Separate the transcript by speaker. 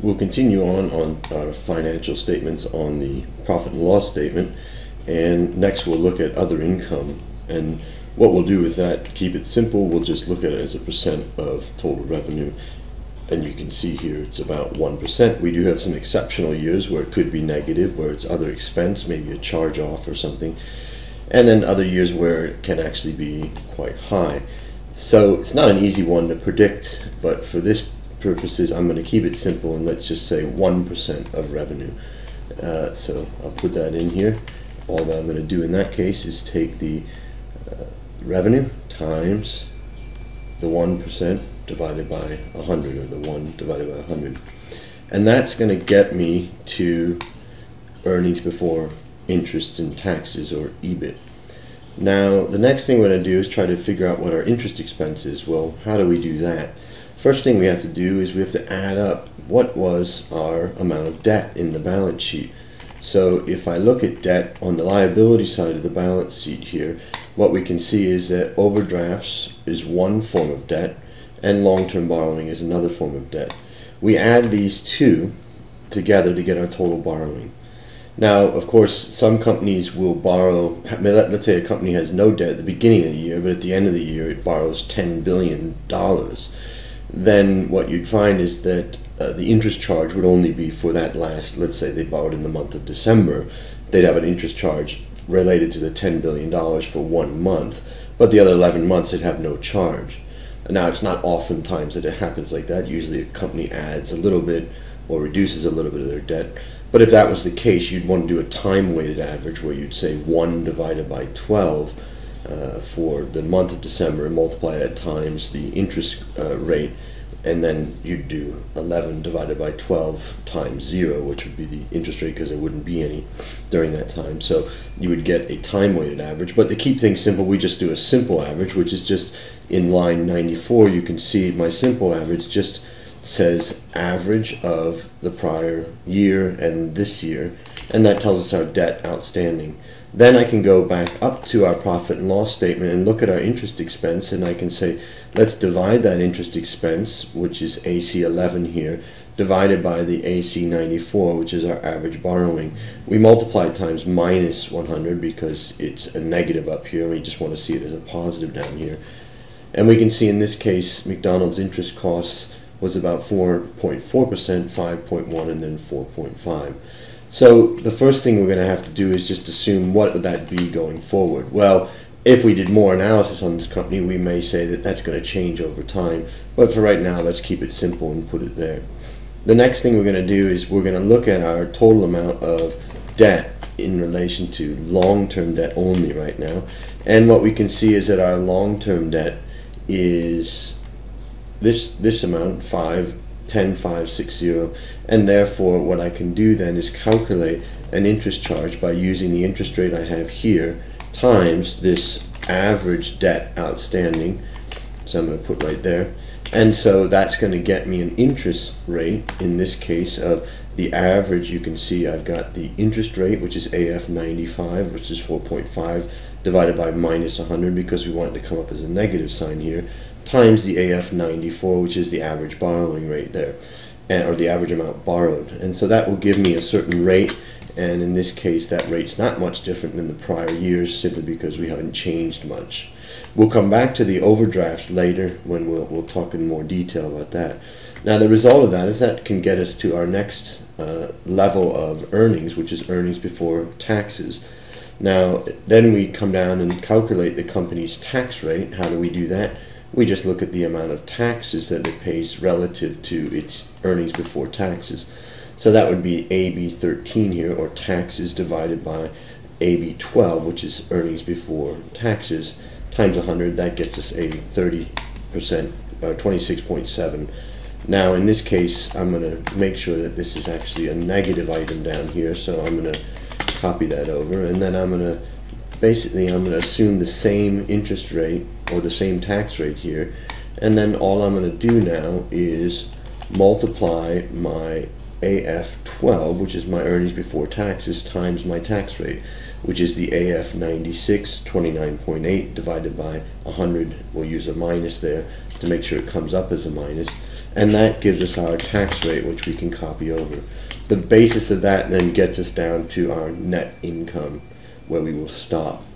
Speaker 1: We'll continue on on our financial statements on the profit and loss statement, and next we'll look at other income. And what we'll do with that, keep it simple, we'll just look at it as a percent of total revenue. And you can see here it's about 1%. We do have some exceptional years where it could be negative, where it's other expense, maybe a charge off or something. And then other years where it can actually be quite high. So it's not an easy one to predict, but for this purposes, I'm going to keep it simple and let's just say 1% of revenue. Uh, so I'll put that in here. All that I'm going to do in that case is take the uh, revenue times the 1% divided by 100, or the 1 divided by 100. And that's going to get me to earnings before interest and taxes, or EBIT. Now, the next thing we're going to do is try to figure out what our interest expense is. Well, how do we do that? First thing we have to do is we have to add up what was our amount of debt in the balance sheet. So if I look at debt on the liability side of the balance sheet here, what we can see is that overdrafts is one form of debt and long-term borrowing is another form of debt. We add these two together to get our total borrowing. Now, of course, some companies will borrow, let's say a company has no debt at the beginning of the year, but at the end of the year it borrows $10 billion then what you'd find is that uh, the interest charge would only be for that last, let's say they borrowed in the month of December, they'd have an interest charge related to the $10 billion for one month, but the other 11 months they'd have no charge. Now, it's not oftentimes that it happens like that. Usually, a company adds a little bit or reduces a little bit of their debt. But if that was the case, you'd want to do a time weighted average where you'd say 1 divided by 12 uh, for the month of December and multiply that times the interest uh, rate and then you'd do 11 divided by 12 times 0 which would be the interest rate because there wouldn't be any during that time. So you would get a time weighted average. But to keep things simple we just do a simple average which is just in line 94 you can see my simple average just says average of the prior year and this year and that tells us our debt outstanding then I can go back up to our profit and loss statement and look at our interest expense and I can say, let's divide that interest expense, which is AC11 here, divided by the AC94, which is our average borrowing. We multiply times minus 100 because it's a negative up here and we just want to see it as a positive down here. And we can see in this case, McDonald's interest costs was about 4.4%, 5.1, and then 4.5. So the first thing we're going to have to do is just assume what would that be going forward. Well, if we did more analysis on this company, we may say that that's going to change over time. But for right now, let's keep it simple and put it there. The next thing we're going to do is we're going to look at our total amount of debt in relation to long-term debt only right now. And what we can see is that our long-term debt is this this amount, 5 10560 and therefore what I can do then is calculate an interest charge by using the interest rate I have here times this average debt outstanding so I'm going to put right there and so that's going to get me an interest rate in this case of the average you can see I've got the interest rate which is AF95 which is 4.5 divided by minus 100 because we want it to come up as a negative sign here times the AF94, which is the average borrowing rate there, and, or the average amount borrowed. And so that will give me a certain rate, and in this case, that rate's not much different than the prior years simply because we haven't changed much. We'll come back to the overdraft later when we'll, we'll talk in more detail about that. Now, the result of that is that can get us to our next uh, level of earnings, which is earnings before taxes. Now, then we come down and calculate the company's tax rate. How do we do that? We just look at the amount of taxes that it pays relative to its earnings before taxes. So that would be AB13 here, or taxes divided by AB12, which is earnings before taxes, times 100. That gets us a 30%, uh, 26.7. Now, in this case, I'm going to make sure that this is actually a negative item down here, so I'm going to copy that over, and then I'm going to basically I'm going to assume the same interest rate or the same tax rate here and then all I'm going to do now is multiply my AF12 which is my earnings before taxes times my tax rate which is the AF96 29.8 divided by 100 we'll use a minus there to make sure it comes up as a minus And that gives us our tax rate, which we can copy over. The basis of that then gets us down to our net income, where we will stop.